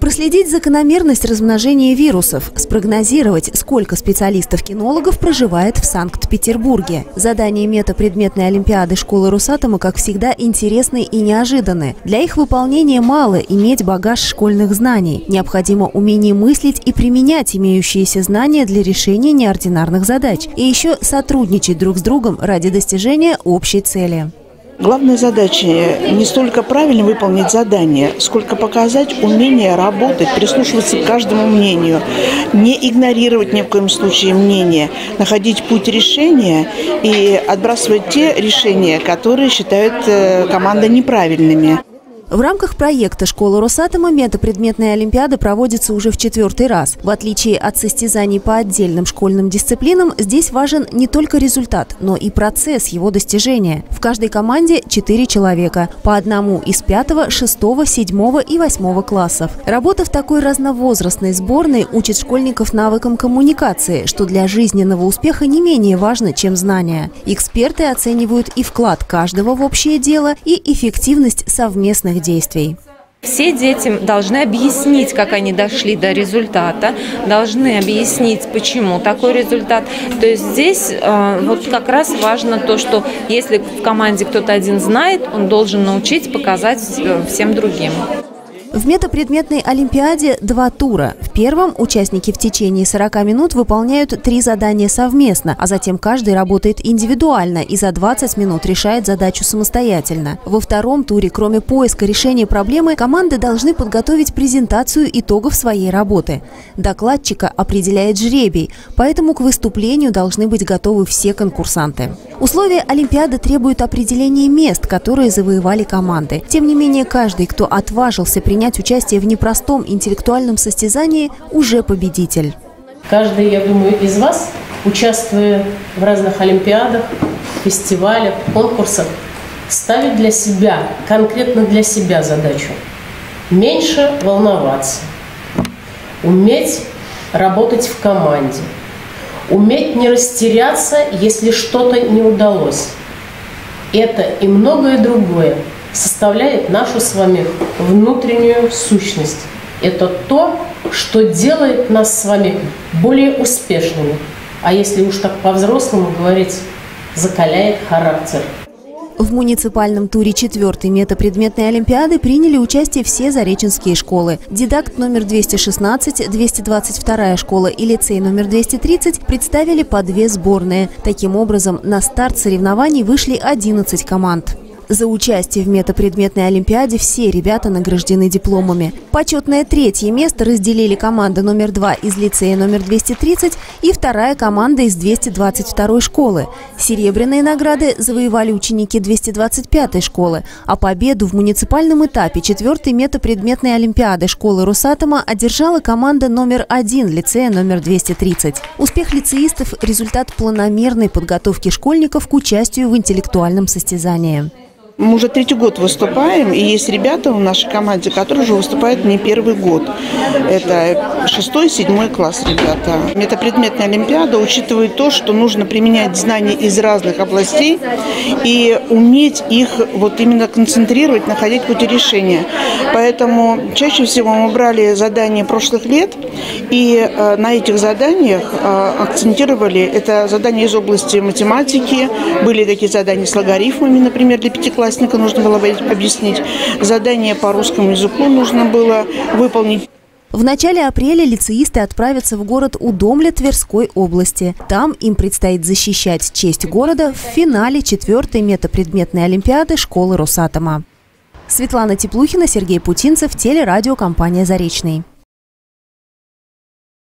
Проследить закономерность размножения вирусов, спрогнозировать, сколько специалистов-кинологов проживает в Санкт-Петербурге. Задания метапредметной олимпиады школы Русатома, как всегда, интересны и неожиданны. Для их выполнения мало иметь багаж школьных знаний. Необходимо умение мыслить и применять имеющиеся знания для решения неординарных задач. И еще сотрудничать друг с другом ради достижения общей цели. Главная задача не столько правильно выполнить задание, сколько показать умение работать, прислушиваться к каждому мнению, не игнорировать ни в коем случае мнение, находить путь решения и отбрасывать те решения, которые считают э, команда неправильными. В рамках проекта «Школа Росатома» метапредметная олимпиада проводится уже в четвертый раз. В отличие от состязаний по отдельным школьным дисциплинам, здесь важен не только результат, но и процесс его достижения. В каждой команде четыре человека, по одному из пятого, шестого, седьмого и восьмого классов. Работа в такой разновозрастной сборной учит школьников навыкам коммуникации, что для жизненного успеха не менее важно, чем знания. Эксперты оценивают и вклад каждого в общее дело, и эффективность совместных активных действий. Все дети должны объяснить, как они дошли до результата, должны объяснить, почему такой результат. То есть здесь э, вот как раз важно то, что если в команде кто-то один знает, он должен научить, показать э, всем другим. В метапредметной олимпиаде два тура. В первом участники в течение 40 минут выполняют три задания совместно, а затем каждый работает индивидуально и за 20 минут решает задачу самостоятельно. Во втором туре, кроме поиска решения проблемы, команды должны подготовить презентацию итогов своей работы. Докладчика определяет жребий, поэтому к выступлению должны быть готовы все конкурсанты. Условия Олимпиады требуют определения мест, которые завоевали команды. Тем не менее, каждый, кто отважился принять принять участие в непростом интеллектуальном состязании, уже победитель. Каждый, я думаю, из вас, участвуя в разных олимпиадах, фестивалях, конкурсах, ставит для себя, конкретно для себя задачу меньше волноваться, уметь работать в команде, уметь не растеряться, если что-то не удалось. Это и многое другое составляет нашу с вами внутреннюю сущность. Это то, что делает нас с вами более успешными. А если уж так по-взрослому говорить, закаляет характер. В муниципальном туре четвертой метапредметной олимпиады приняли участие все зареченские школы. Дидакт номер 216, 222 школа и лицей номер 230 представили по две сборные. Таким образом, на старт соревнований вышли 11 команд. За участие в метапредметной олимпиаде все ребята награждены дипломами. Почетное третье место разделили команда номер два из лицея номер 230 и вторая команда из 222 школы. Серебряные награды завоевали ученики 225 школы, а победу в муниципальном этапе четвертой метапредметной олимпиады школы Росатома одержала команда номер один лицея номер 230. Успех лицеистов – результат планомерной подготовки школьников к участию в интеллектуальном состязании. Мы уже третий год выступаем, и есть ребята в нашей команде, которые уже выступают не первый год. Это шестой, седьмой класс ребята. Метапредметная олимпиада учитывает то, что нужно применять знания из разных областей и уметь их вот именно концентрировать, находить пути решения. Поэтому чаще всего мы брали задания прошлых лет, и э, на этих заданиях э, акцентировали, это задания из области математики, были такие задания с логарифмами, например, для пятиклассников, одноклассника нужно было объяснить. Задание по русскому языку нужно было выполнить. В начале апреля лицеисты отправятся в город Удомля Тверской области. Там им предстоит защищать честь города в финале четвертой метапредметной олимпиады школы Росатома. Светлана Теплухина, Сергей Путинцев, телерадиокомпания «Заречный».